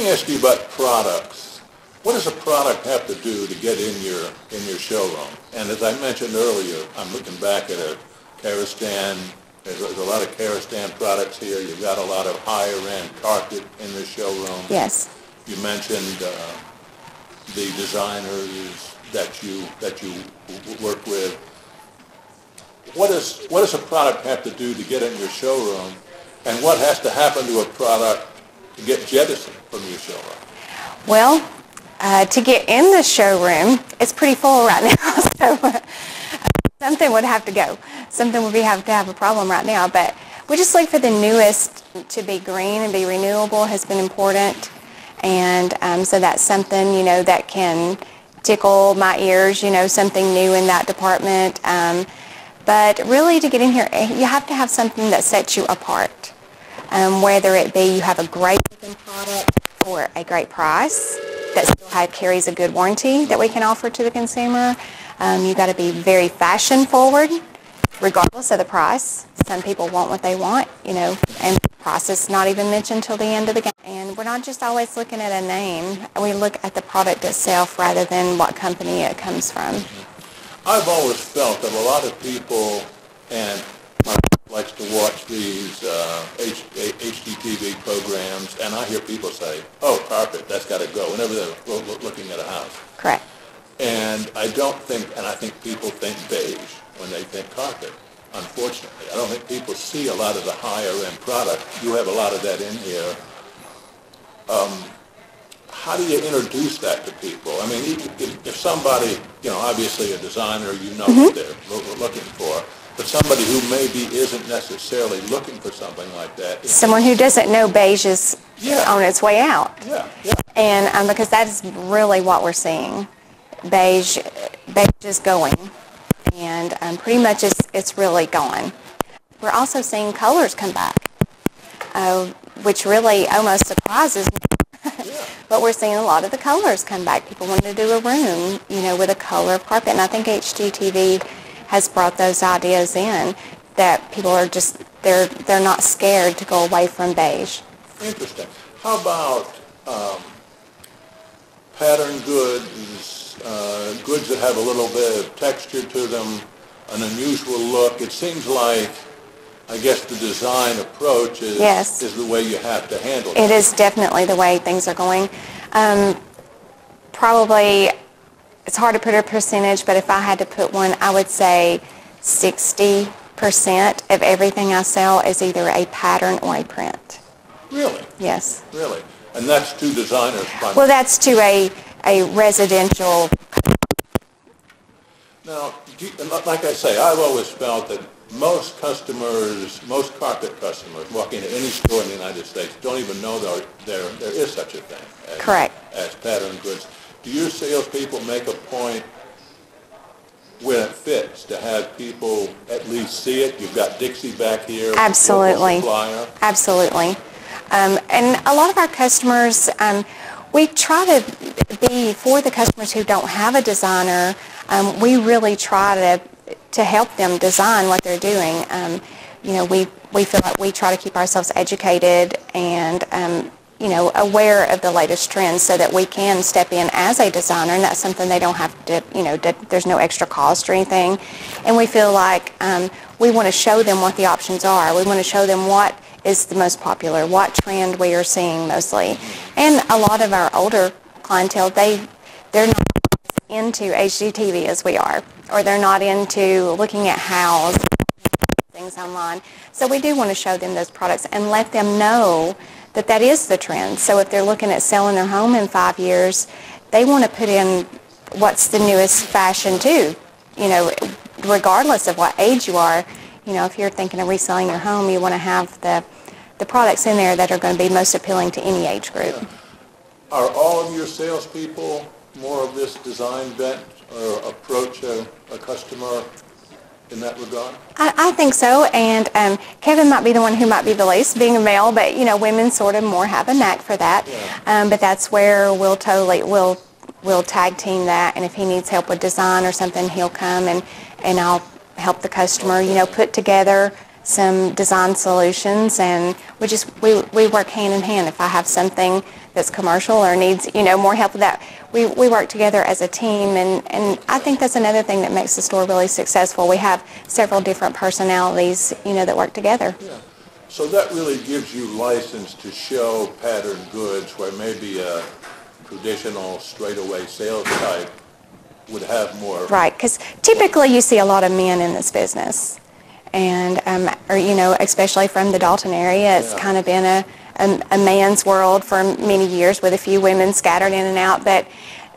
me ask you about products. What does a product have to do to get in your in your showroom? And as I mentioned earlier, I'm looking back at a Karastan. There's, there's a lot of Karastan products here. You've got a lot of higher end carpet in the showroom. Yes. You mentioned uh, the designers that you that you work with. What does what does a product have to do to get in your showroom, and what has to happen to a product to get jettisoned from your showroom? Well, uh, to get in the showroom, it's pretty full right now, so uh, something would have to go. Something would be have to have a problem right now, but we just look for the newest to be green and be renewable has been important, and um, so that's something you know that can tickle my ears. You know, something new in that department. Um, but really, to get in here, eh, you have to have something that sets you apart. Um, whether it be you have a great product for a great price that still have, carries a good warranty that we can offer to the consumer. Um, you got to be very fashion forward, regardless of the price. Some people want what they want, you know, and price is not even mentioned till the end of the game. And we're not just always looking at a name. We look at the product itself rather than what company it comes from. I've always felt that a lot of people, and likes to watch these uh, H- HGTV programs, and I hear people say, "Oh, carpet, that's got to go," whenever they're lo- lo- looking at a house. Correct. And I don't think, and I think people think beige when they think carpet. Unfortunately, I don't think people see a lot of the higher end product. You have a lot of that in here. Um, how do you introduce that to people? I mean, if, if somebody, you know, obviously a designer, you know what they're lo- looking for, but somebody who maybe isn't necessarily looking for something like that. Someone who doesn't know beige is Yeah. on its way out. Yeah, yeah. And um, because that is really what we're seeing, beige, beige is going, and um, pretty much it's, it's really gone. We're also seeing colors come back, uh, which really almost surprises me. but we're seeing a lot of the colors come back. People want to do a room, you know, with a color of carpet, and I think HGTV has brought those ideas in that people are just they're they're not scared to go away from beige. Interesting. How about um, pattern goods, uh, goods that have a little bit of texture to them, an unusual look? It seems like, I guess, the design approach is, Yes. is the way you have to handle it. It is definitely the way things are going. Um, probably, it's hard to put a percentage, but if I had to put one, I would say 60% of everything I sell is either a pattern or a print. Really, Yes. really. And that's to designers Well, that's to a, a residential, Now, you- like I say, I've always felt that most customers, most carpet customers walk into any store in the United States don't even know there, there, there is such a thing. as- Correct. As pattern goods. Do your salespeople make a point when it fits to have people at least see it? You've got Dixie back here. Absolutely. Absolutely. Um, and a lot of our customers, um, we try to be for the customers who don't have a designer. Um, we really try to to help them design what they're doing. Um, you know, we we feel like we try to keep ourselves educated and um, you know aware of the latest trends so that we can step in as a designer, and that's something they don't have to. You know, d- there's no extra cost or anything. And we feel like um, we want to show them what the options are. We want to show them what is the most popular, what trend we are seeing mostly. And a lot of our older clientele, they, they're not into HGTV as we are, or they're not into looking at house things online. So we do want to show them those products and let them know that that is the trend. So if they're looking at selling their home in five years, they want to put in what's the newest fashion too. You know, regardless of what age you are, you know, if you're thinking of reselling your home, you want to have the, the products in there that are going to be most appealing to any age group. Are all of your salespeople more of this design bent or approach a, a customer in that regard? I, I think so, and um, Kevin might be the one who might be the least, being a male, but you know, women sort of more have a knack for that. Yeah. Um, but that's where we'll totally we'll we'll tag team that, and if he needs help with design or something, he'll come and and I'll help the customer, you know, put together some design solutions, and we just we we work hand in hand. If I have something that's commercial or needs, you know, more help with that, we, we work together as a team. And, and I think that's another thing that makes the store really successful. We have several different personalities, you know, that work together. Yeah. So that really gives you license to show pattern goods where maybe a traditional straightaway sales type would have more. Right, because typically you see a lot of men in this business. And, um, or, you know, especially from the Dalton area, it's Yeah. kind of been a, a, a man's world for many years with a few women scattered in and out. But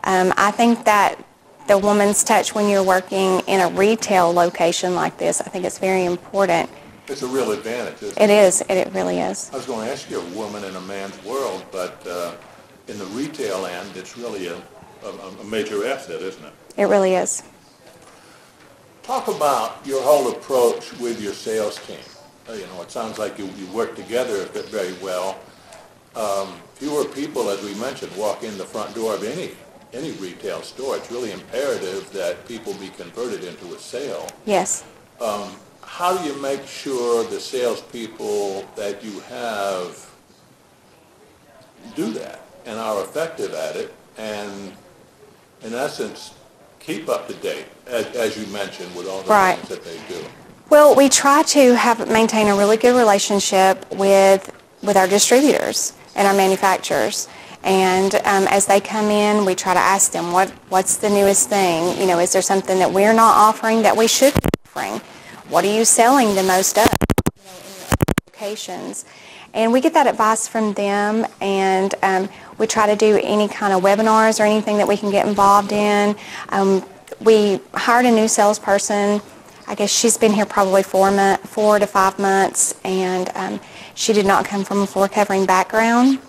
um, I think that the woman's touch when you're working in a retail location like this, I think it's very important. It's a real advantage, isn't It is, it, it really is. I was going to ask you a woman in a man's world, but uh, in the retail end, it's really a, a, a major asset, isn't it? It really is. Talk about your whole approach with your sales team. Uh, You know, it sounds like you, you work together very well. Um, Fewer people, as we mentioned, walk in the front door of any, any retail store. It's really imperative that people be converted into a sale. Yes. How do you make sure the salespeople that you have do that and are effective at it and, in essence, keep up to date, as, as you mentioned, with all the Right. things that they do? Well, we try to have maintain a really good relationship with with our distributors and our manufacturers. And um, as they come in, we try to ask them what what's the newest thing. You know, is there something that we're not offering that we should be offering? What are you selling the most of? In your locations. And we get that advice from them, and um, we try to do any kind of webinars or anything that we can get involved in. Um, we hired a new salesperson. I guess she's been here probably four four to five months, and um, she did not come from a floor covering background.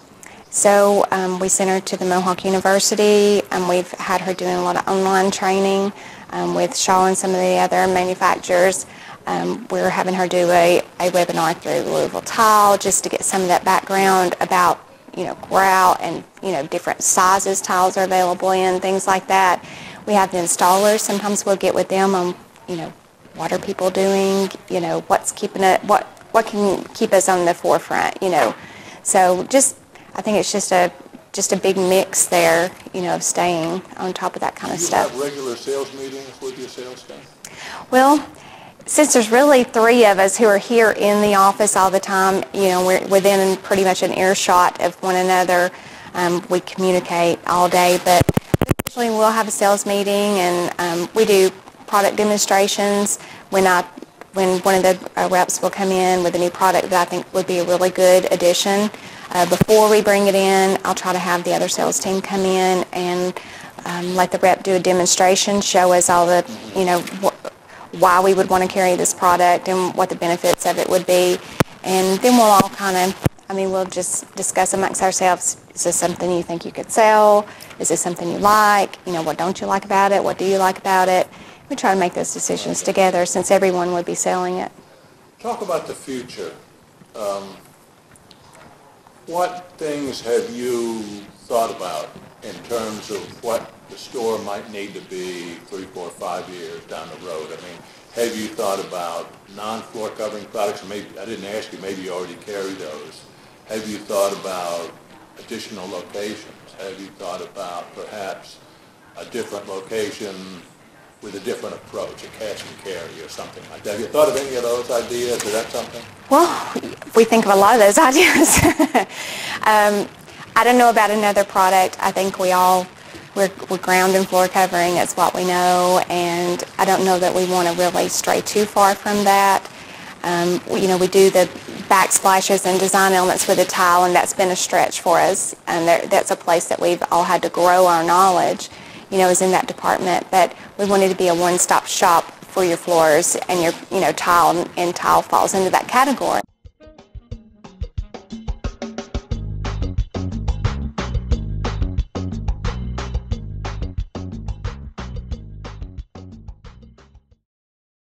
So um, we sent her to the Mohawk University, and we've had her doing a lot of online training um, with Shaw and some of the other manufacturers. Um, we're having her do a, a webinar through Louisville Tile just to get some of that background about, you know, grout and, you know, different sizes tiles are available in, things like that. We have the installers. Sometimes we'll get with them on, you know, what are people doing, you know, what's keeping it, what, what can keep us on the forefront, you know. So just, I think it's just a, just a big mix there, you know, of staying on top of that kind Do of you stuff. have regular sales meetings with your sales staff? Well, since there's really three of us who are here in the office all the time, you know, we're within pretty much an earshot of one another. Um, we communicate all day, but usually we'll have a sales meeting and um, we do product demonstrations when I when one of the uh, reps will come in with a new product that I think would be a really good addition. Uh, before we bring it in, I'll try to have the other sales team come in and um, let the rep do a demonstration, show us all the, you know, wh- why we would want to carry this product and what the benefits of it would be. And then we'll all kind of, I mean, we'll just discuss amongst ourselves, is this something you think you could sell? Is this something you like? You know, what don't you like about it? What do you like about it? We try to make those decisions together since everyone would be selling it. Talk about the future. Um, What things have you thought about in terms of what the store might need to be three, four, five years down the road? I mean, have you thought about non-floor covering products? Maybe, I didn't ask you, maybe you already carry those. Have you thought about additional locations? Have you thought about perhaps a different location with a different approach, a cash and carry or something like that? Have you thought of any of those ideas? Is that something? Well, we think of a lot of those ideas. um, I don't know about another product. I think we all, we're, we're ground and floor covering. It's what we know. And I don't know that we want to really stray too far from that. Um, you know, we do the backsplashes and design elements with the tile, and that's been a stretch for us. And there, that's a place that we've all had to grow our knowledge, you know, is in that department. But we wanted to be a one-stop shop for your floors and your, you know, tile, and tile falls into that category.